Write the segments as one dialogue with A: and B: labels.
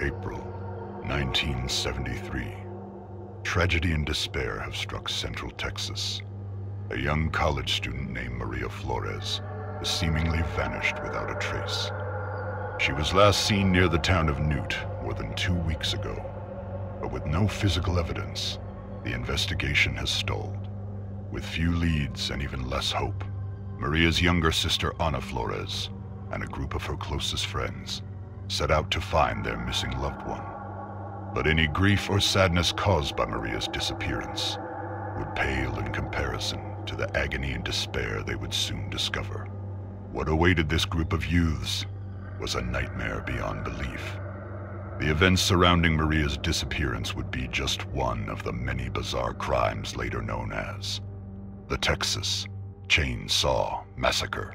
A: April 1973. Tragedy and despair have struck Central Texas. A young college student named Maria Flores has seemingly vanished without a trace. She was last seen near the town of Newt more than two weeks ago, but with no physical evidence, the investigation has stalled. With few leads and even less hope, Maria's younger sister Ana Flores and a group of her closest friends set out to find their missing loved one. But any grief or sadness caused by Maria's disappearance would pale in comparison to the agony and despair they would soon discover. What awaited this group of youths was a nightmare beyond belief. The events surrounding Maria's disappearance would be just one of the many bizarre crimes later known as the Texas Chainsaw Massacre.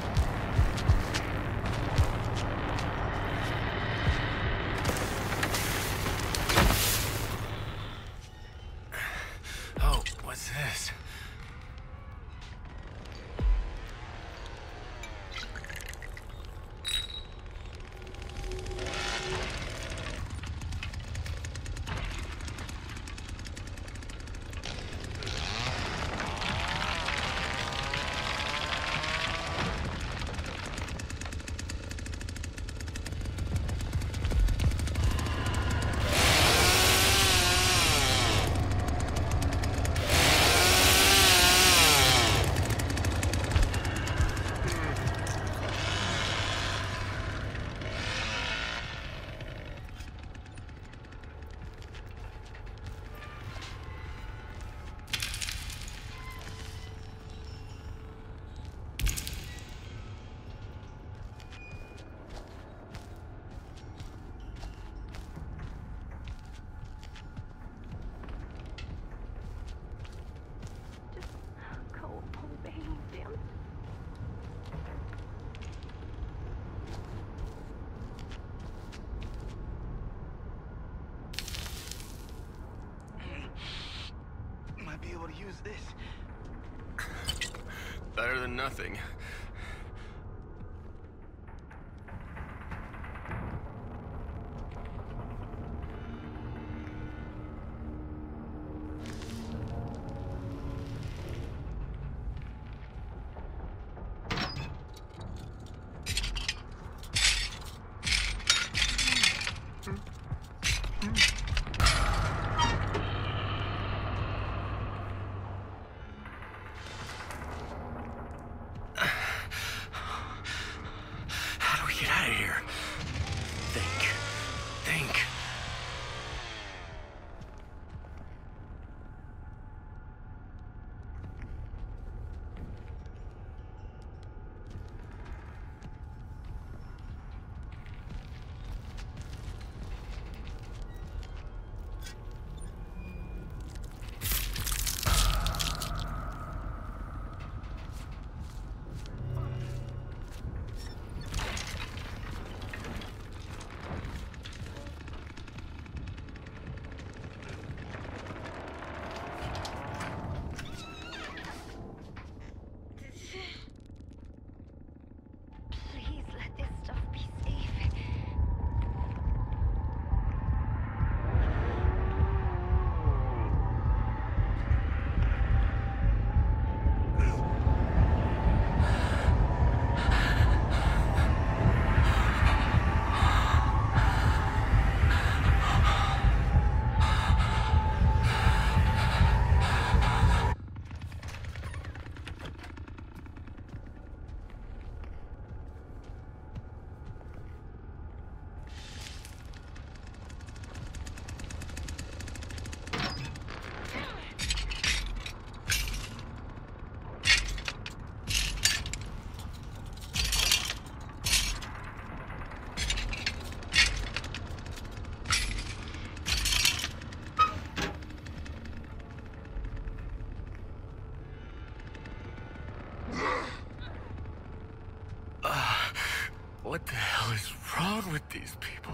B: Be able to use this. Better than nothing. These people?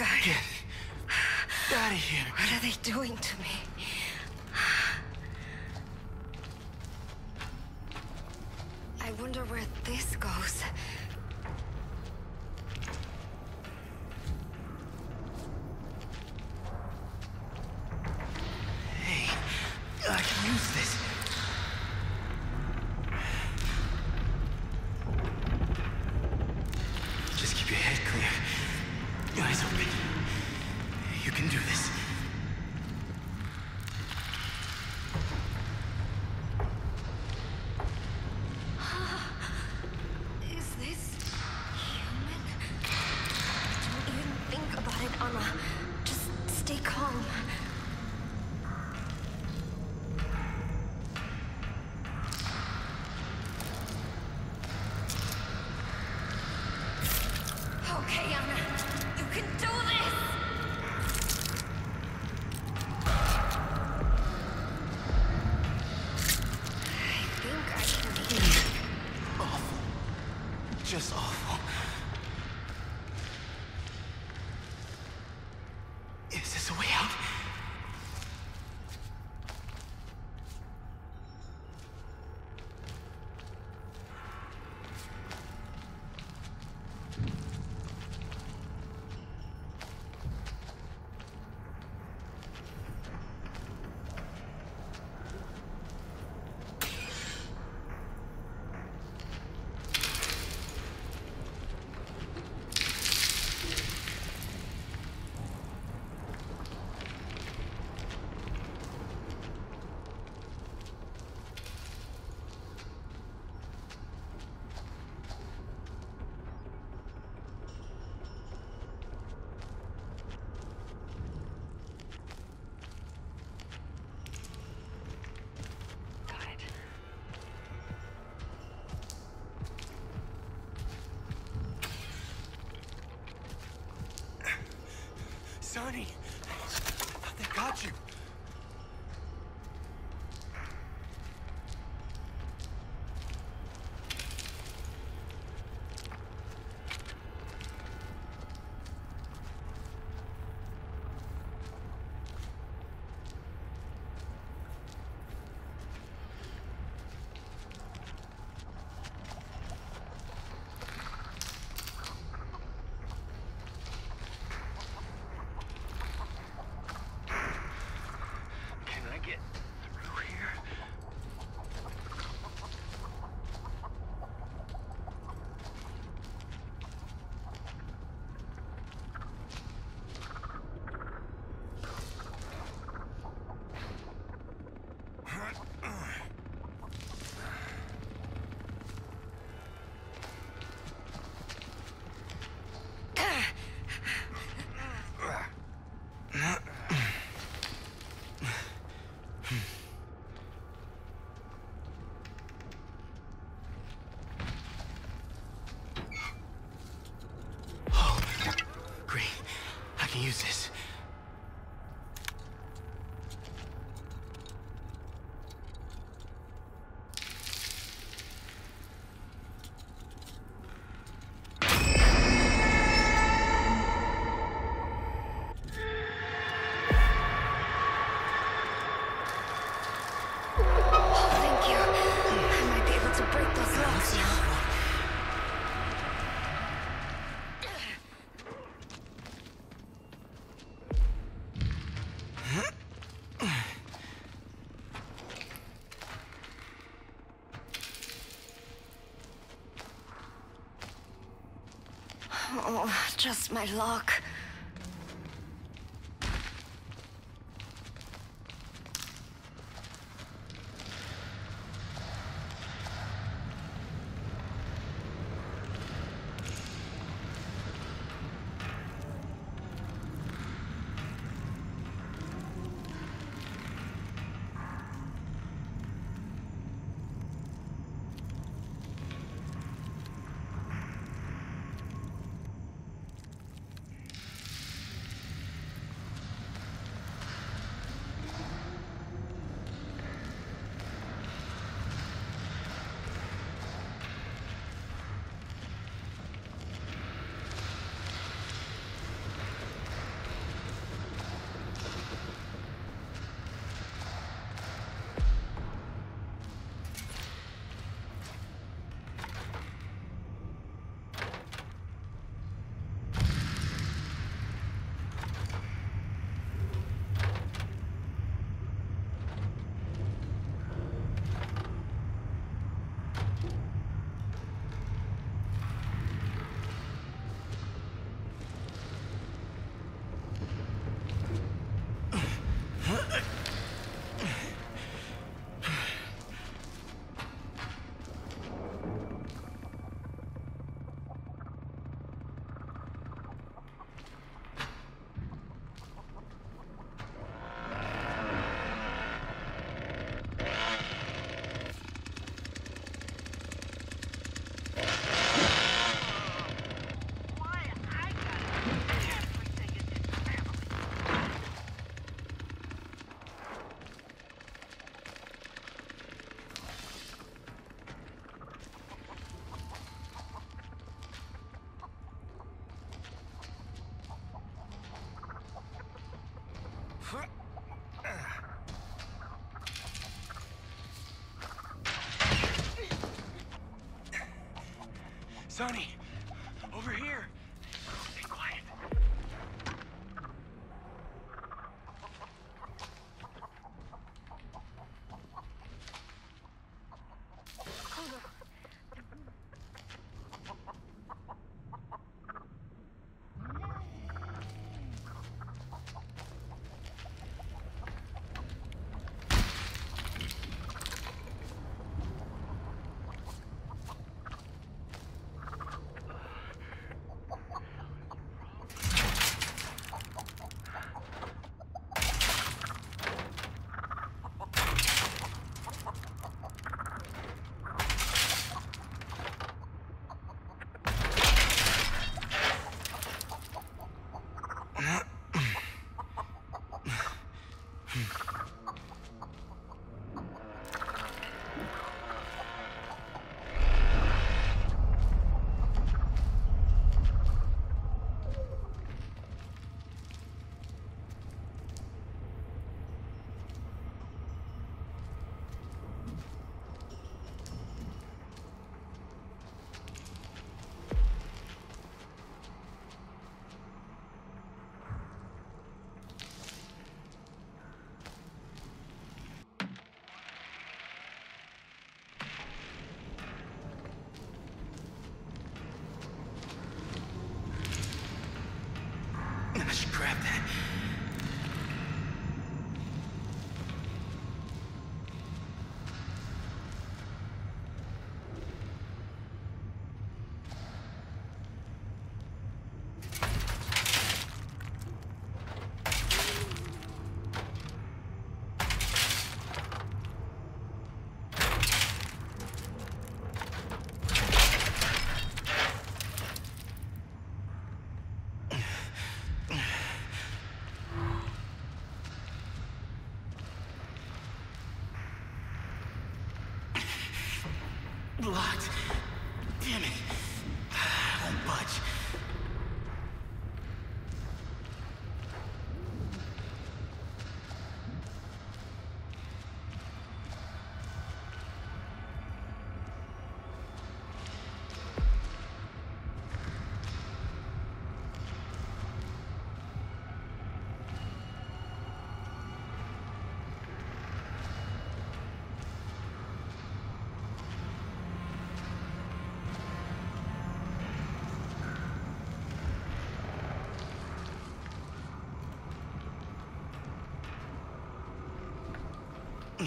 C: my
B: Get out of here.
C: What are they doing to me?
B: Sonny, they got you. it. use this.
C: Just my luck.
D: Tony!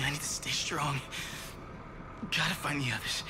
D: I need to stay strong. Gotta find the others.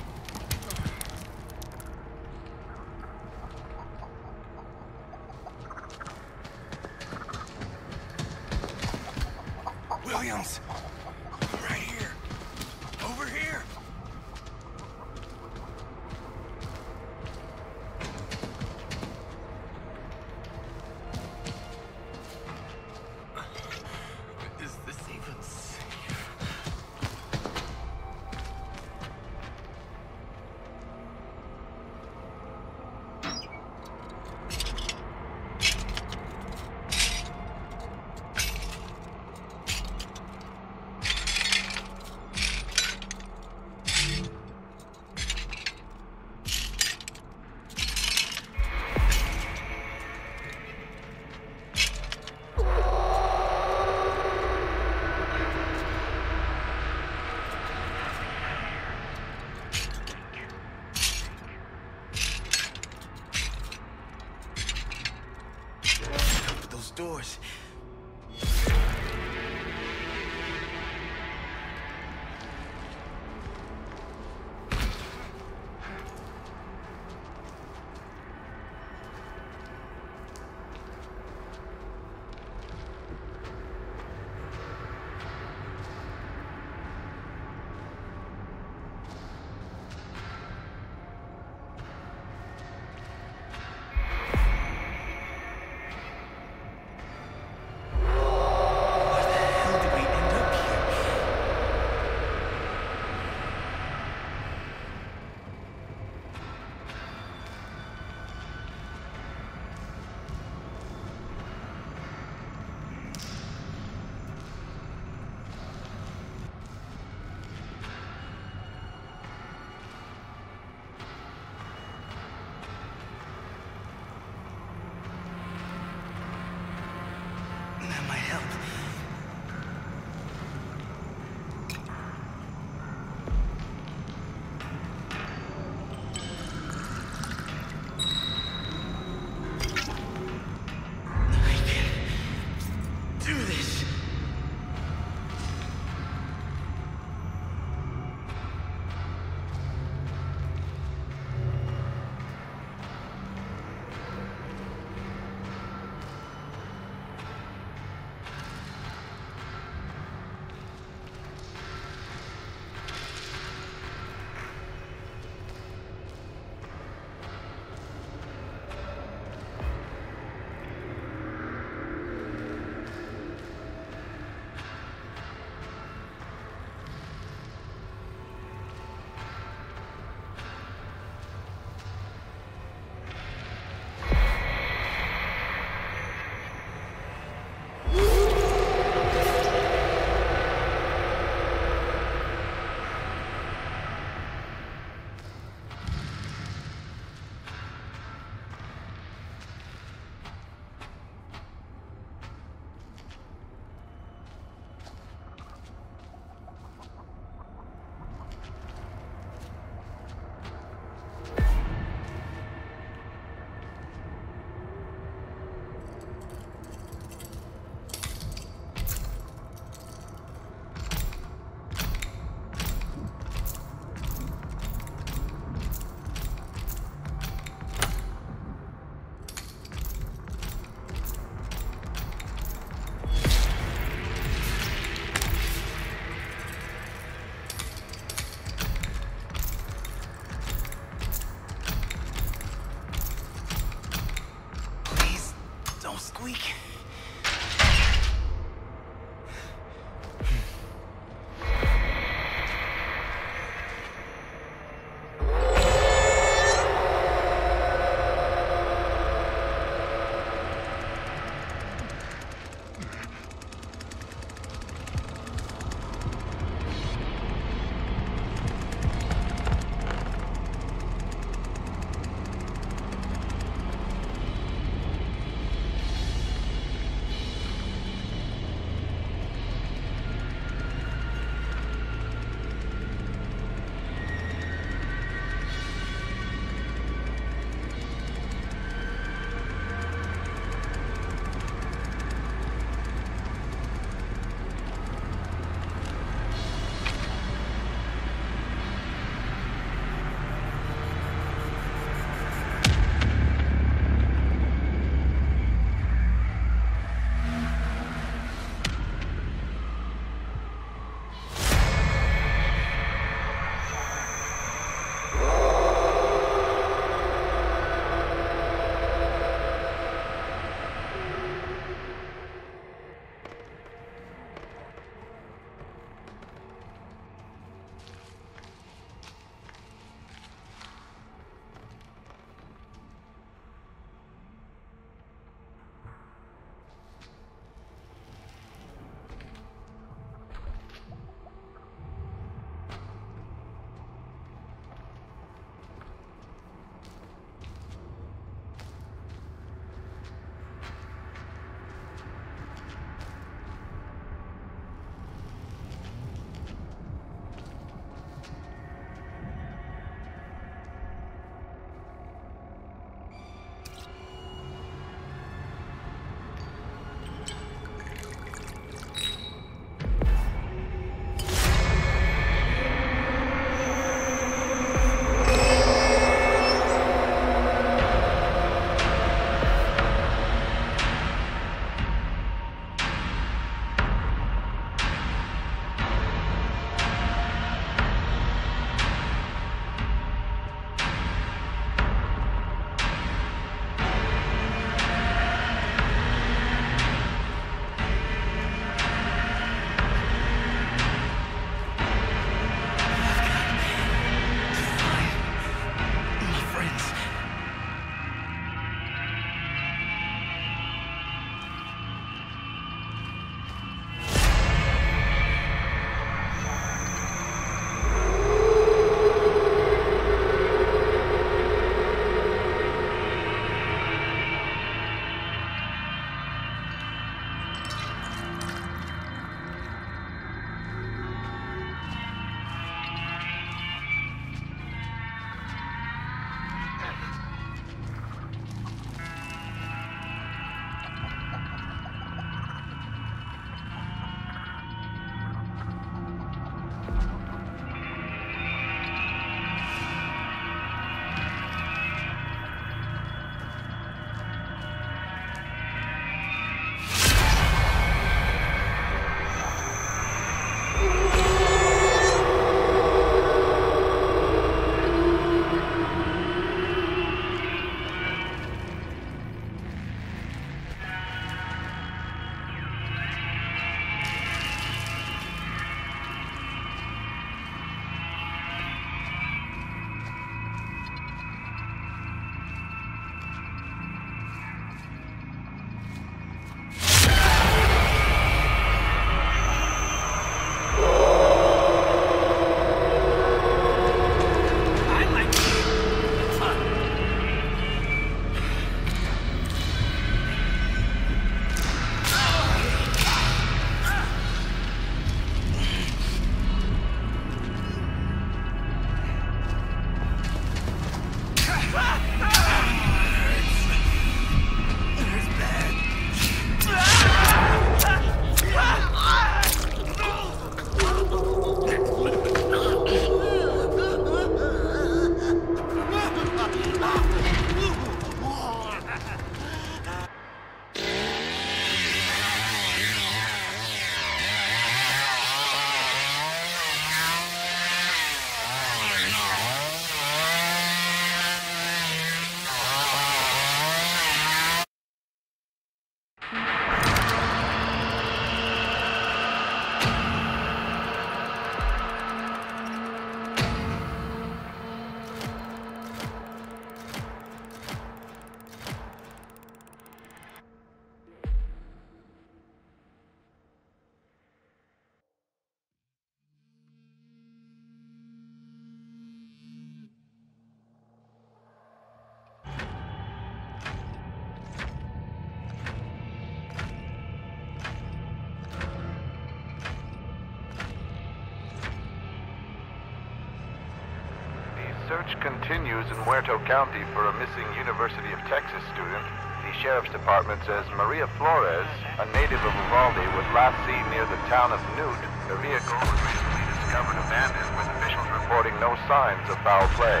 E: Search continues in Muerto County for a missing University of Texas student. The Sheriff's Department says Maria Flores, a native of Uvalde, was last seen near the town of Newt. Her vehicle was recently discovered abandoned, with officials reporting no signs of foul play.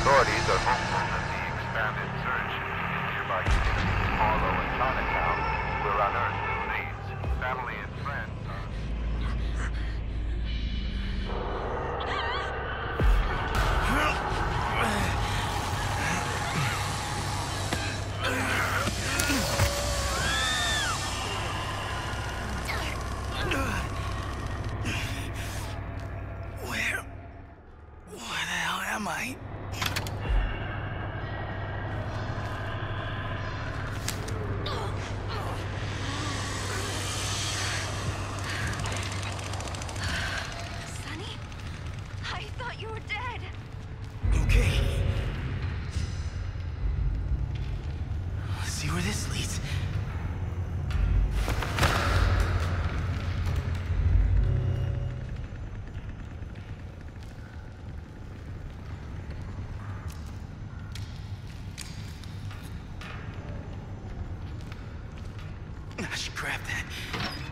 E: Authorities are hopeful that the expanded search in nearby communities of Harlow and Chinatown will unearth
B: I should grab that.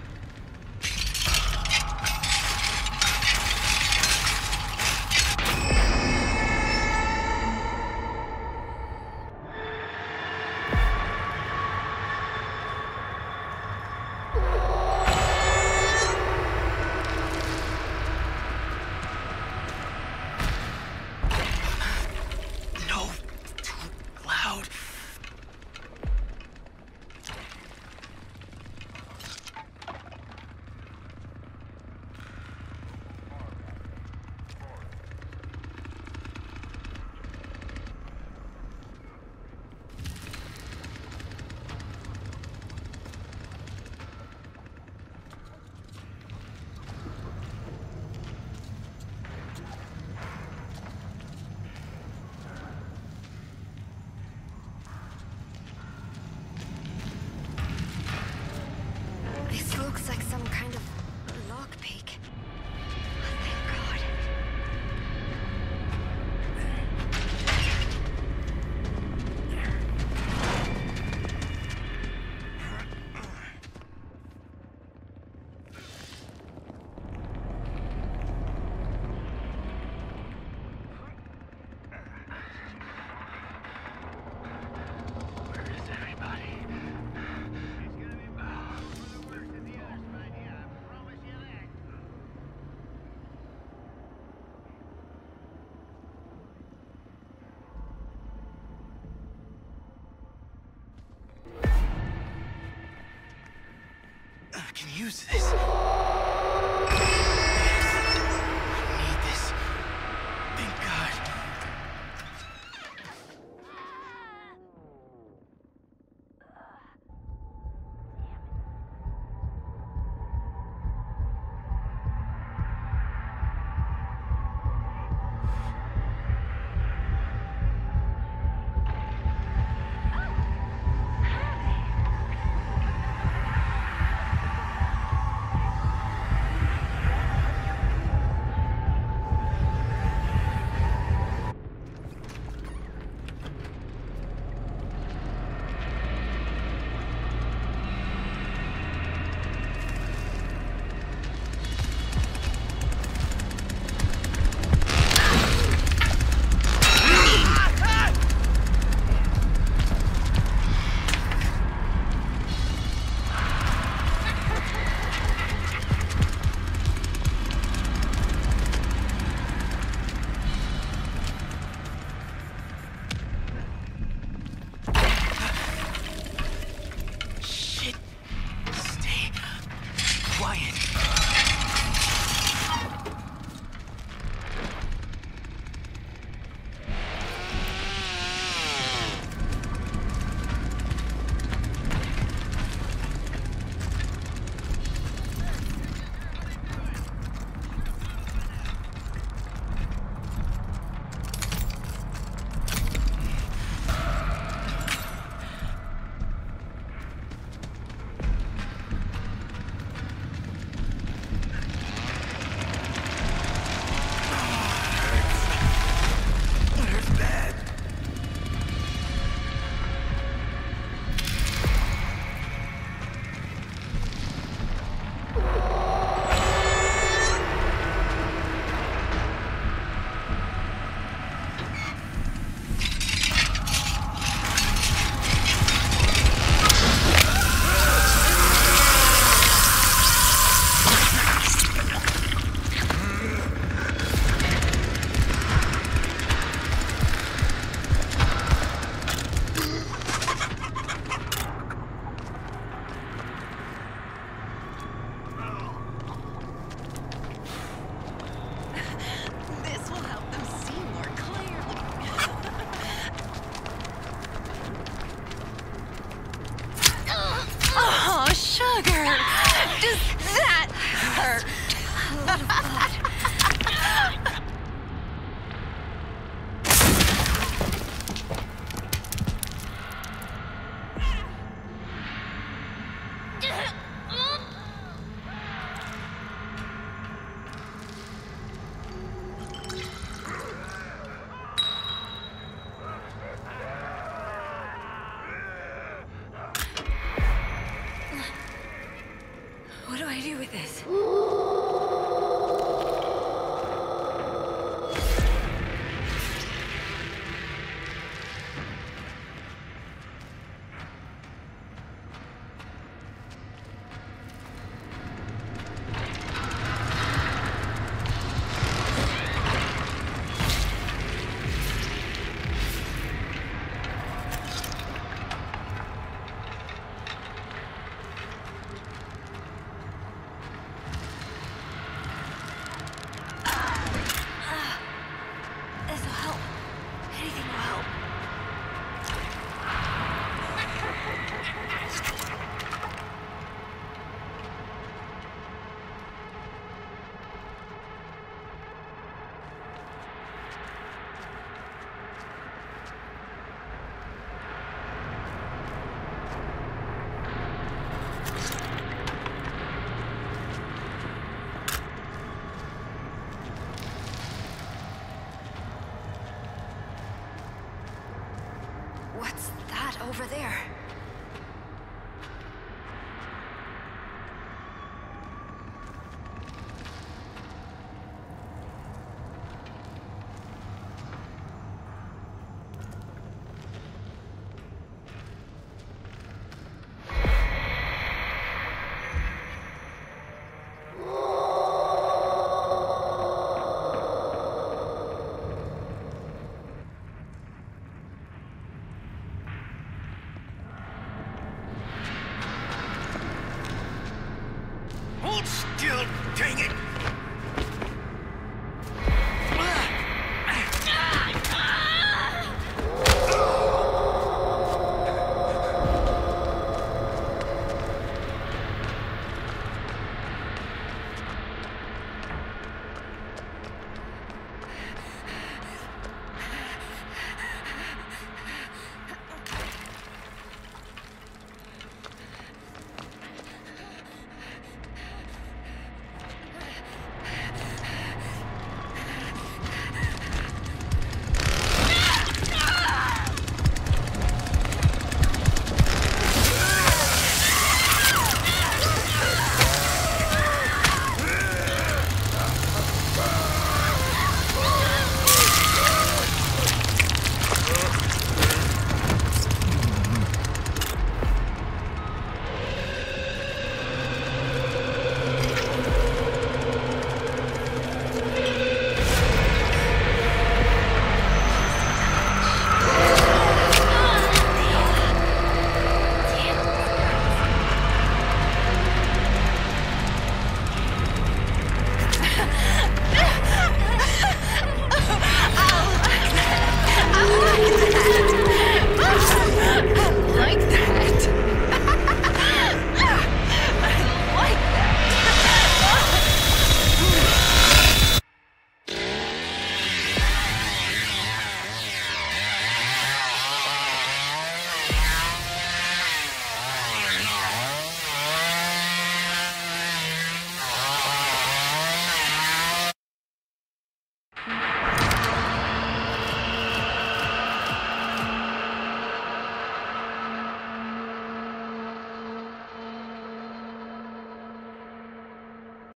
C: This.